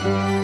Música